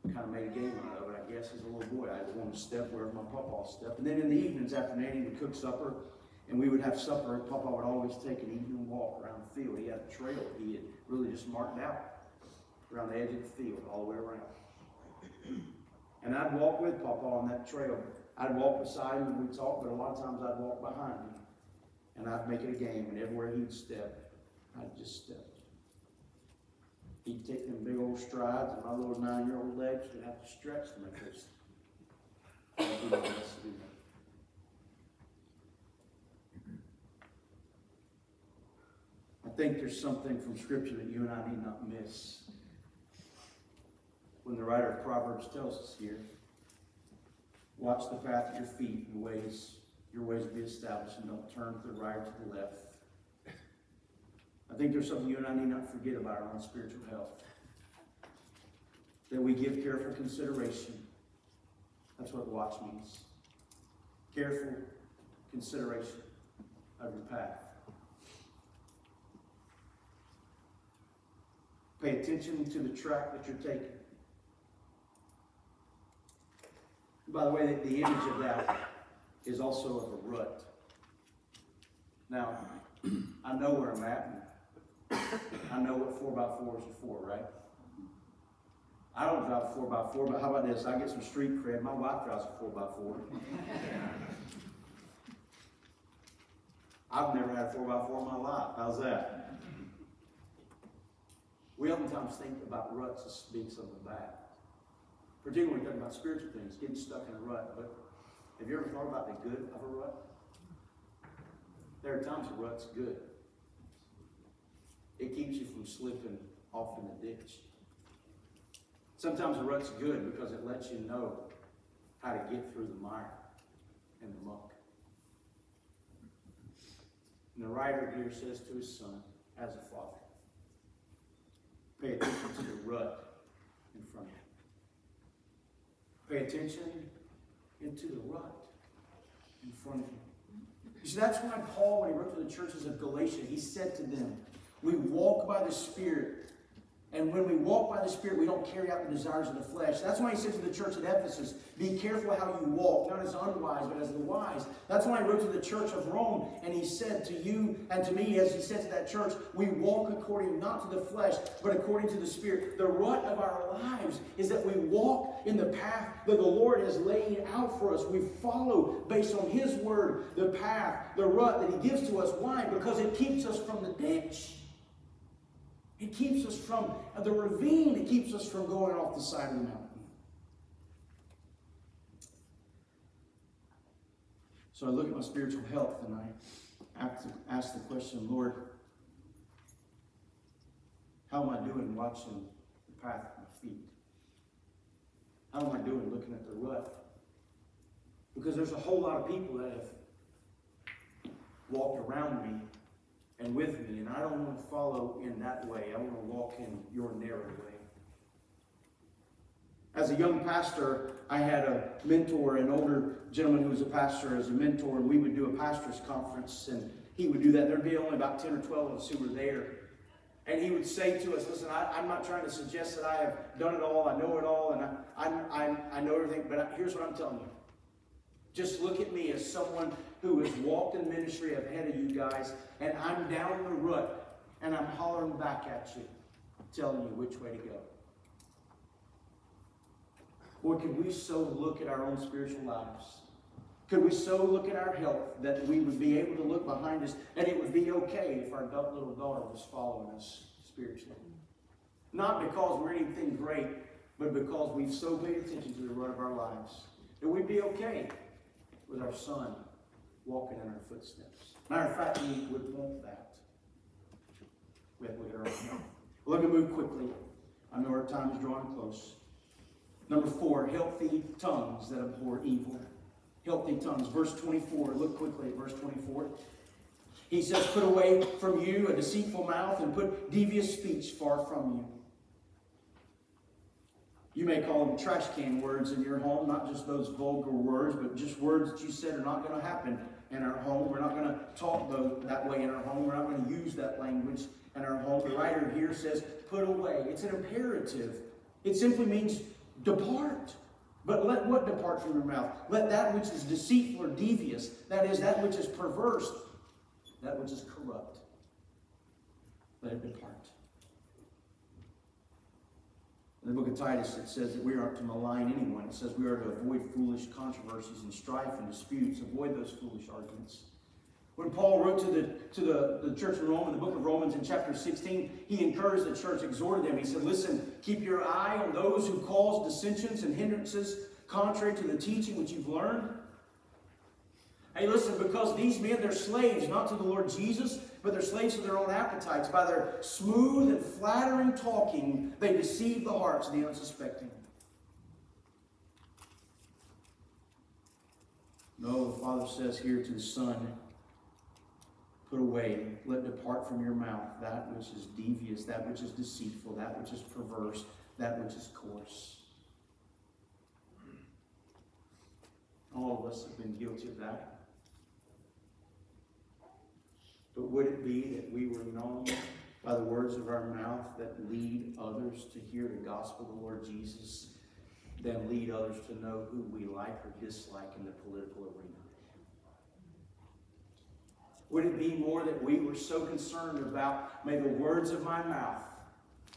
kind of made a game out of it, I guess, as a little boy. I wanted to step wherever my papa stepped. And then in the evenings after Nanny would cook supper, and we would have supper, Papa would always take an evening walk around the field. He had a trail he had really just marked out around the edge of the field, all the way around. And I'd walk with Papa on that trail. I'd walk beside him and we'd talk, but a lot of times I'd walk behind him. And I'd make it a game, and everywhere he'd step, I'd just step. He'd take them big old strides, and my little nine-year-old legs would have to stretch to make this. I think there's something from Scripture that you and I need not miss. When the writer of Proverbs tells us here, watch the path of your feet and ways, your ways be established, and don't turn to the right or to the left. I think there's something you and I need not forget about our own spiritual health. That we give careful consideration. That's what watch means. Careful consideration of your path. Pay attention to the track that you're taking. By the way, the, image of that is also of a rut. Now, I know where I'm at. I know what four by fours are for, right? I don't drive a four by four, but how about this? I get some street cred. My wife drives a four by four. I've never had a four by four in my life. How's that? We oftentimes think about ruts as being something bad. Particularly when we're talking about spiritual things, getting stuck in a rut. But have you ever thought about the good of a rut? There are times a rut's good. It keeps you from slipping off in the ditch. Sometimes a rut's good because it lets you know how to get through the mire and the muck. And the writer here says to his son, as a father, pay attention to the rut in front of you. Pay attention into the rut in front of you. You see, that's why Paul, when he wrote to the churches of Galatia, he said to them, We walk by the Spirit. And when we walk by the Spirit, we don't carry out the desires of the flesh. That's why he said to the church at Ephesus, Be careful how you walk, not as unwise, but as the wise. That's why he wrote to the church of Rome, and he said to you and to me, as he said to that church, We walk according not to the flesh, but according to the Spirit. The rut of our lives is that we walk in the path that the Lord has laid out for us. We follow, based on his word, the path, the rut that he gives to us. Why? Because it keeps us from the ditch. It keeps us from the ravine. It keeps us from going off the side of the mountain. So I look at my spiritual health and I ask the question, Lord, how am I doing watching the path of my feet? How am I doing looking at the rut? Because there's a whole lot of people that have walked around me and with me, and I don't want to follow in that way. I want to walk in your narrow way. As a young pastor, I had a mentor, an older gentleman who was a pastor as a mentor, and we would do a pastor's conference, and he would do that. There'd be only about 10 or 12 of us who were there. And he would say to us, listen, I, am not trying to suggest that I have done it all, I know it all, and I, I, I, I know everything, but I, here's what I'm telling you. Just look at me as someone who has walked in ministry ahead of you guys, and I'm down the rut, and I'm hollering back at you, telling you which way to go. Or could we so look at our own spiritual lives? Could we so look at our health that we would be able to look behind us and it would be okay if our little daughter was following us spiritually? Not because we're anything great, but because we've so paid attention to the run of our lives. That we'd be okay with our son walking in our footsteps. Matter of fact, we would want that. We have to look at our own. Let me move quickly. I know our time is drawing close. Number four, healthy tongues that abhor evil. Healthy tongues. Verse 24. Look quickly at verse 24. He says, Put away from you a deceitful mouth and put devious speech far from you. You may call them trash can words in your home, not just those vulgar words, but just words that you said are not going to happen in our home. We're not going to talk that way in our home. We're not going to use that language in our home. The writer here says, put away. It's an imperative. It simply means depart. But let what depart from your mouth? Let that which is deceitful or devious, that is, that which is perverse, that which is corrupt, let it depart. In the book of Titus, it says that we aren't to malign anyone. It says we are to avoid foolish controversies and strife and disputes, avoid those foolish arguments. When Paul wrote to the, to the, the church in Rome, in the book of Romans in chapter 16, he encouraged the church, exhorted them. He said, Listen, keep your eye on those who cause dissensions and hindrances contrary to the teaching which you've learned. Hey, listen, because these men, they're slaves, not to the Lord Jesus, but they're slaves to their own appetites. By their smooth and flattering talking, they deceive the hearts of the unsuspecting. No, the Father says here to the Son, put away, let depart from your mouth that which is devious, that which is deceitful, that which is perverse, that which is coarse. All of us have been guilty of that. But would it be that we were known by the words of our mouth that lead others to hear the gospel of the Lord Jesus, than lead others to know who we like or dislike in the political arena? Would it be more that we were so concerned about, may the words of my mouth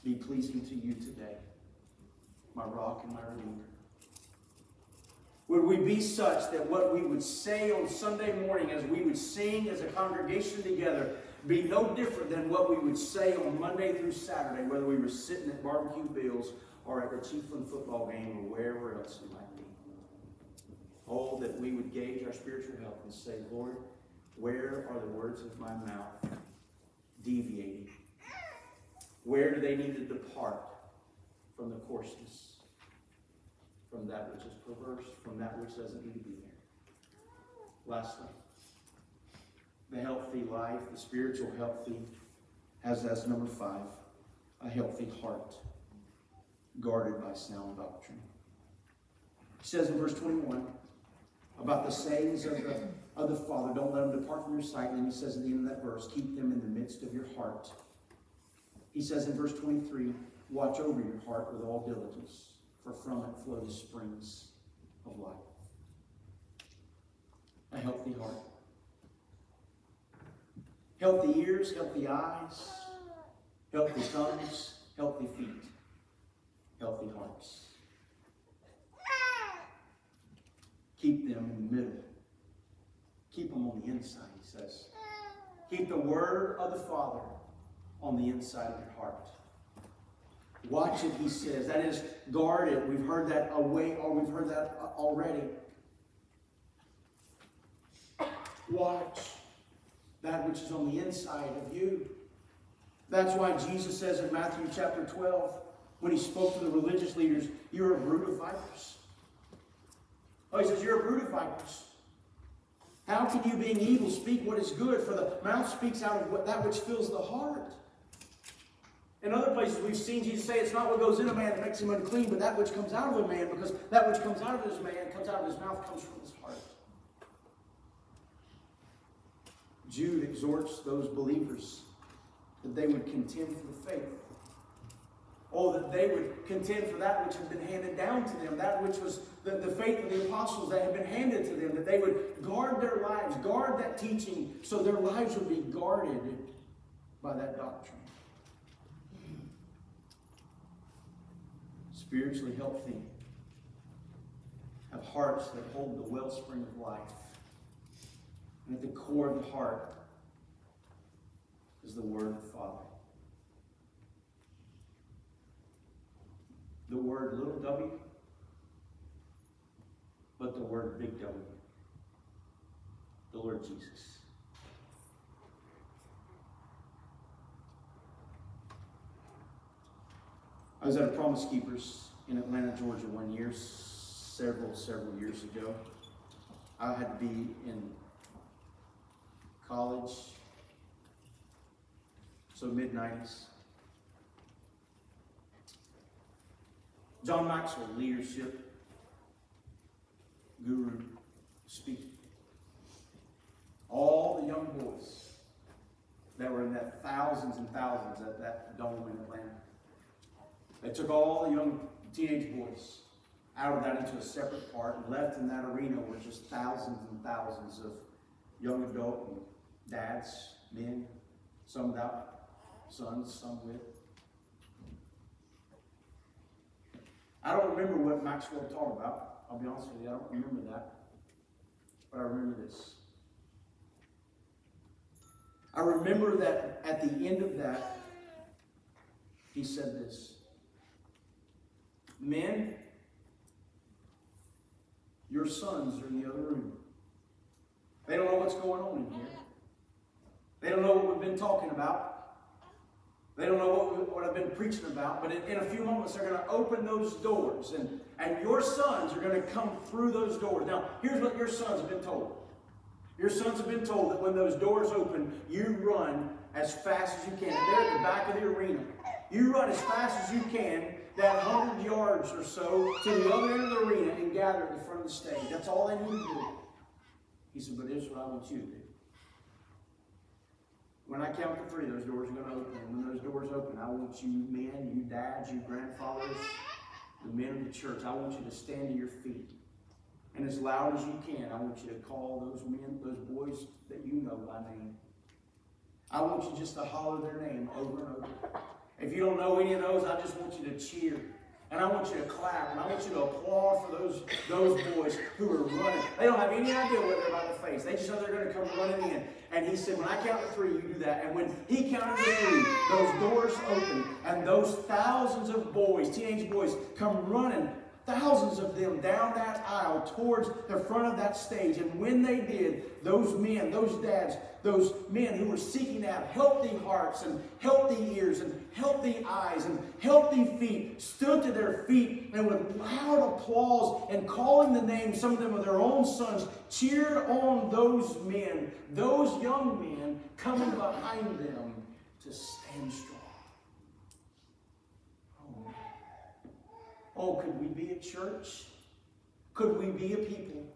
be pleasing to you today, my rock and my redeemer? Would we be such that what we would say on Sunday morning as we would sing as a congregation together be no different than what we would say on Monday through Saturday, whether we were sitting at Barbecue Bills or at the Chiefland football game or wherever else it might be? Oh, that we would gauge our spiritual health and say, Lord, where are the words of my mouth deviating? Where do they need to depart from the coarseness? From that which is perverse, from that which doesn't need to be there. Lastly, the healthy life, the spiritual healthy, has as number five, a healthy heart, guarded by sound doctrine. He says in verse 21 about the sayings of the, of the Father, don't let them depart from your sight. And then he says at the end of that verse, keep them in the midst of your heart. He says in verse 23, watch over your heart with all diligence for from it flow the springs of life. A healthy heart. Healthy ears, healthy eyes, healthy tongues, healthy feet, healthy hearts. Keep them in the middle. Keep them on the inside, he says. Keep the word of the Father on the inside of your heart. Watch it, he says. That is, guard it. We've heard that away, or oh, we've heard that already. Watch that which is on the inside of you. That's why Jesus says in Matthew chapter 12, when he spoke to the religious leaders, You're a brood of vipers. Oh, he says, You're a brood of vipers. How can you, being evil, speak what is good? For the mouth speaks out of what, that which fills the heart. In other places, we've seen Jesus say it's not what goes in a man that makes him unclean, but that which comes out of a man, because that which comes out of this man, comes out of his mouth, comes from his heart. Jude exhorts those believers that they would contend for the faith. Oh, that they would contend for that which had been handed down to them, that which was the, the faith of the apostles that had been handed to them, that they would guard their lives, guard that teaching, so their lives would be guarded by that doctrine. Spiritually healthy, have hearts that hold the wellspring of life. And at the core of the heart is the Word of the Father. The word little w, but the word big W. The Lord Jesus. I was at a Promise Keepers in Atlanta, Georgia one year, several, several years ago. I had to be in college, so mid 90s. John Maxwell, leadership guru, speaking. All the young boys that were in that thousands and thousands at that dome in Atlanta they took all the young teenage boys out of that into a separate part, and left in that arena were just thousands and thousands of young adult and dads, men, some without sons, some with. I don't remember what Maxwell taught about. I'll be honest with you, I don't remember that. But I remember this. I remember that at the end of that, he said this Men, your sons are in the other room. They don't know what's going on in here. They don't know what we've been talking about. They don't know what, we, what I've been preaching about, but in, in a few moments they're going to open those doors, and, and your sons are going to come through those doors. Now, here's what your sons have been told. Your sons have been told that when those doors open, you run as fast as you can. They're at the back of the arena. You run as fast as you can, that 100 yards or so, to the other end of the arena and gather at the front of the stage. That's all they need to do. He said, but here's what I want you to do. When I count to three, those doors are going to open. And when those doors open, I want you men, you dads, you grandfathers, the men of the church, I want you to stand to your feet. And as loud as you can, I want you to call those men, those boys that you know by name. I want you just to holler their name over and over. If you don't know any of those, I just want you to cheer. And I want you to clap, and I want you to applaud for those, those boys who are running. They don't have any idea what they're about to face. They just know they're going to come running in. And he said, when I count to three, you do that. And when he counted to three, those doors open, and those thousands of boys, teenage boys, come running thousands of them down that aisle towards the front of that stage. And when they did, those men, those dads, those men who were seeking out healthy hearts and healthy ears and healthy eyes and healthy feet stood to their feet and with loud applause and calling the names, some of them of their own sons, cheered on those men, those young men coming behind them to stand strong. Oh, Oh, could we be a church? Could we be a people?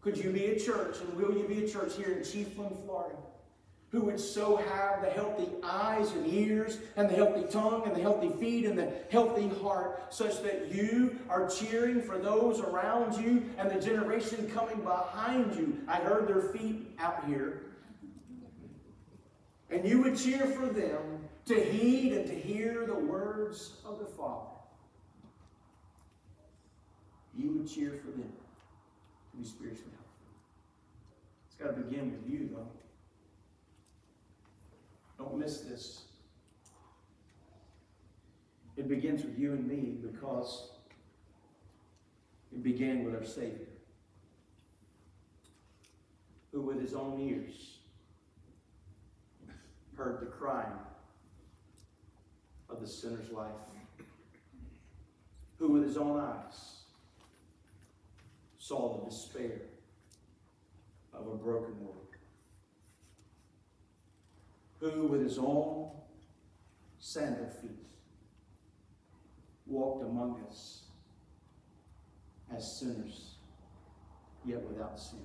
Could you be a church, and will you be a church here in Chiefland, Florida, who would so have the healthy eyes and ears, and the healthy tongue, and the healthy feet, and the healthy heart, such that you are cheering for those around you and the generation coming behind you? I heard their feet out here. And you would cheer for them to heed and to hear the words of the Father you would cheer for them to be spiritually healthy. It's got to begin with you, though. Don't miss this. It begins with you and me because it began with our Savior, who with his own ears heard the crying of the sinner's life, who with his own eyes saw the despair of a broken world. Who, with his own sandal feet, walked among us as sinners, yet without sin.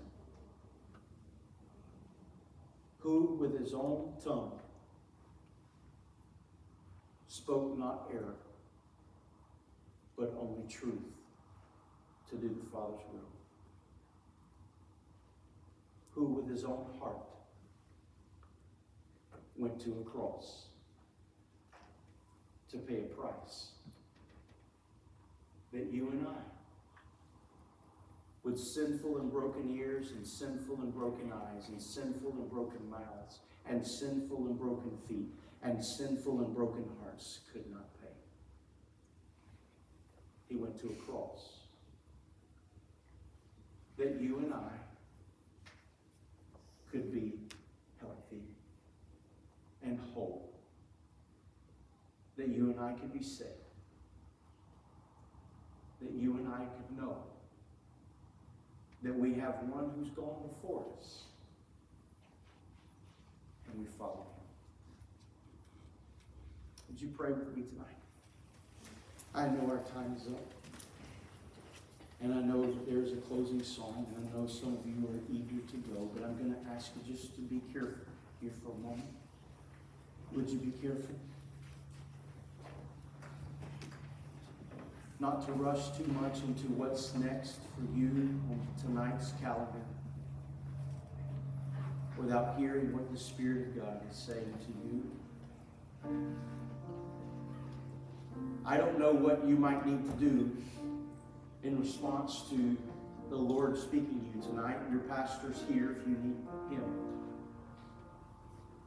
Who, with his own tongue, spoke not error, but only truth to do the Father's will. Who, with his own heart, went to a cross to pay a price that you and I, with sinful and broken ears, and sinful and broken eyes, and sinful and broken mouths, and sinful and broken feet, and sinful and broken hearts, could not pay. He went to a cross that you and I could be healthy and whole. That you and I could be saved. That you and I could know that we have one who's gone before us and we follow him. Would you pray with me tonight? I know our time is up. And I know that there's a closing song, and I know some of you are eager to go, but I'm going to ask you just to be careful here for a moment. Would you be careful? not to rush too much into what's next for you on tonight's calendar without hearing what the Spirit of God is saying to you. I don't know what you might need to do in response to the Lord speaking to you tonight. Your pastor's here if you need him.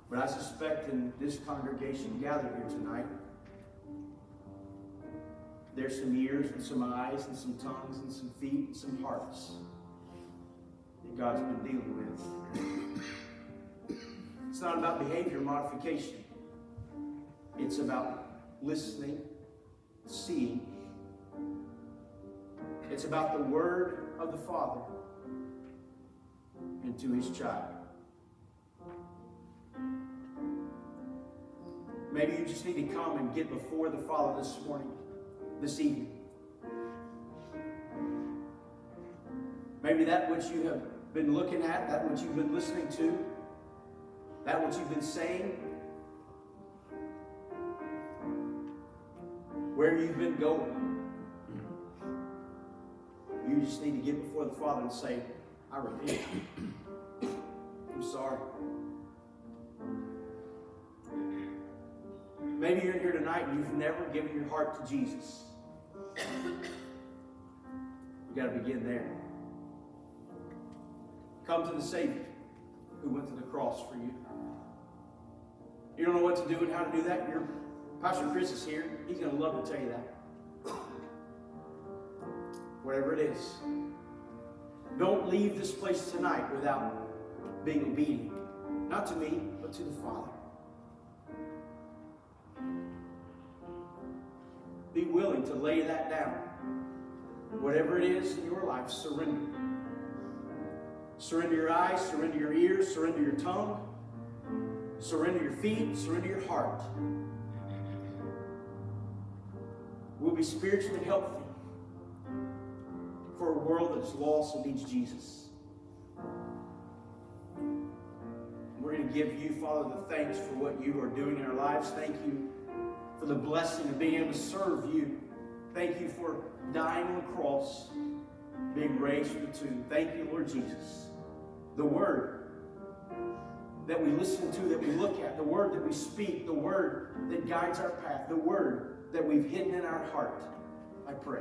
But I suspect in this congregation gathered here tonight, there's some ears and some eyes and some tongues and some feet and some hearts that God's been dealing with. It's not about behavior modification. It's about listening, seeing. It's about the word of the Father and to his child. Maybe you just need to come and get before the Father this morning, this evening. Maybe that which you have been looking at, that which you've been listening to, that which you've been saying, where you've been going. You just need to get before the Father and say, I repent. I'm sorry. Maybe you're here tonight and you've never given your heart to Jesus. You got to begin there. Come to the Savior who went to the cross for you. You don't know what to do and how to do that? Your Pastor Chris is here. He's going to love to tell you that. Whatever it is. Don't leave this place tonight without being obedient. Not to me, but to the Father. Be willing to lay that down. Whatever it is in your life, surrender. Surrender your eyes, surrender your ears, surrender your tongue, surrender your feet, surrender your heart. We'll be spiritually healthy for a world that is lost and needs Jesus. We're going to give you, Father, the thanks for what you are doing in our lives. Thank you for the blessing of being able to serve you. Thank you for dying on the cross, being raised from the tomb. Thank you, Lord Jesus. The word that we listen to, that we look at, the word that we speak, the word that guides our path, the word that we've hidden in our heart. I pray.